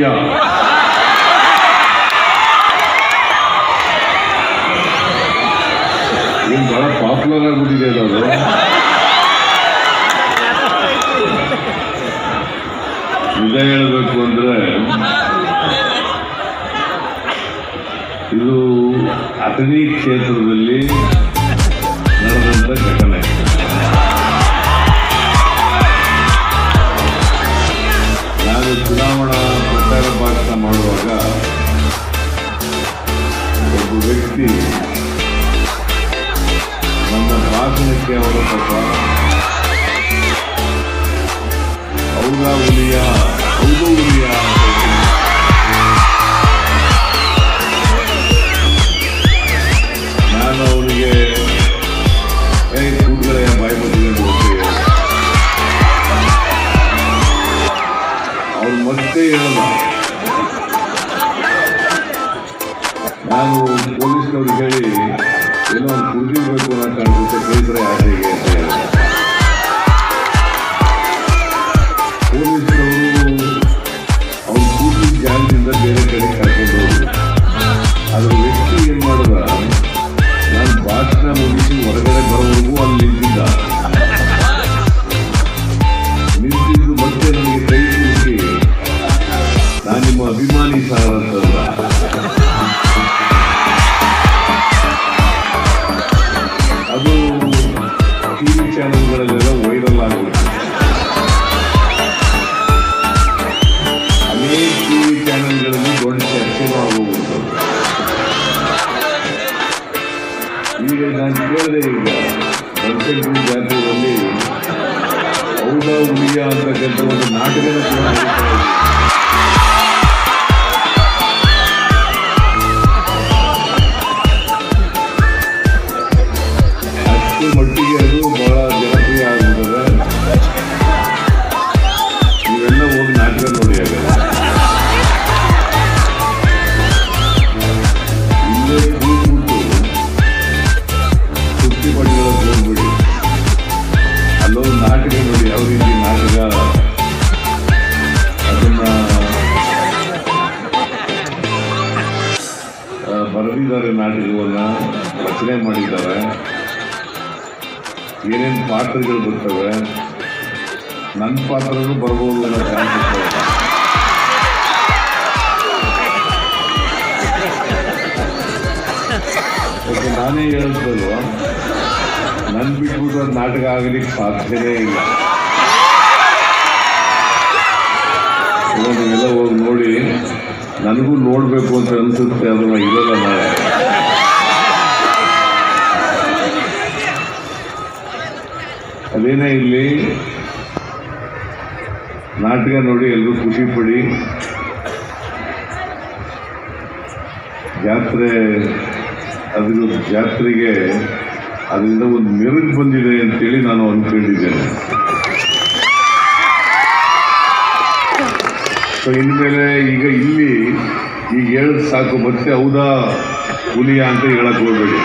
ಹುಲಿಯ ಏನ್ ಬಹಳ ಪಾಪ್ಯುಲರ್ ಆಗ್ಬಿಟ್ಟಿದೆ ಅದು. ನಿಜ ಹೇಳಬೇಕು ಅಂದ್ರೆ ಇದು ಅಥಣಿ ಕ್ಷೇತ್ರದಲ್ಲಿ ನಡೆದಂತ ಘಟನೆ. ವ್ಯಕ್ತಿ ನನ್ನ ಭಾಷಣಕ್ಕೆ ಅವರ ಹೌದಾ ಹೇಳಿ, ಏನೋ ಒಂದು ಕುಡಿದಿರ್ಬೇಕು ಅನ್ನೋ ಕಾಣಿಸುತ್ತೆ ಕಳಿಸ್ರೆ ಆಸೆಗೆ ಅಂತ ಪೊಲೀಸ್ನವರು ಅವ್ರು ಕೂಡಿದ ಜಾಗದಿಂದ ಬೇರೆ ಕಡೆ ಕರ್ಕೊಂಡು ಹೋದ್ರು. ಚಾನೆಲ್ಗಳಲ್ಲೆಲ್ಲ ವೈರಲ್ ಆಗುತ್ತೆ ಅನೇಕ ಟಿವಿ ಚಾನೆಲ್ಗಳಲ್ಲಿ ದೊಡ್ಡ ಚರ್ಚೆನೂ ಈಗ ನಾನು ಕೇಳಿದೆ ಈಗ ಬನಶಂಕರಿ ಜಾತ್ರೆಯಲ್ಲಿ ಹೌದಾ ಅಂತಕ್ಕಂಥ ಒಂದು ನಾಟಕನ ಕೂಡ ನಾಟಕ ನೋಡಿ ಯಾವ ರೀತಿ ನಾಟಕ ಅದನ್ನ ಬರೆದಿದ್ದಾರೆ ನಾಟಕವನ್ನ ರಚನೆ ಮಾಡಿದ್ದಾರೆ. ಏನೇನು ಪಾತ್ರಗಳು ಬರ್ತವೆ? ನನ್ನ ಪಾತ್ರನೂ ಬರ್ಬೋದು ಅನ್ನೋ ಕಾಣಿಸುತ್ತೆ ನಾನೇ ಹೇಳಿದ್ದಲ್ವ ನನ್ ಬಿಟ್ಬಿಟ್ಟು ನಾಟಕ ಆಗಲಿಕ್ಕೆ ಸಾಧ್ಯನೇ ಇಲ್ಲ. ಎಲ್ಲ ಹೋಗಿ ನೋಡಿ. ನನಗೂ ನೋಡ್ಬೇಕು ಅಂತ ಅನ್ಸುತ್ತೆ, ಅದನ್ನ ಇರೋಲ್ಲ ನಾಳೆ. ಅದೇನೇ ಇಲ್ಲಿ ನಾಟಕ ನೋಡಿ ಎಲ್ಲರೂ ಖುಷಿ ಪಡಿ. ಜಾತ್ರೆ ಅದ್ರ ಜಾತ್ರೆಗೆ ಅದರಿಂದ ಒಂದು ಮೆರುಗು ಬಂದಿದೆ ಅಂತೇಳಿ ನಾನು ಅಂದ್ಕೊಂಡಿದ್ದೇನೆ ಸೊ ಇನ್ಮೇಲೆ ಈಗ ಇಲ್ಲಿ ಈಗ ಹೇಳಿದ್ ಸಾಕು, ಮತ್ತೆ ಹೌದಾ ಹುಲಿಯ ಅಂತ ಹೇಳಕ್ ಹೋಗ್ಬೇಡಿ.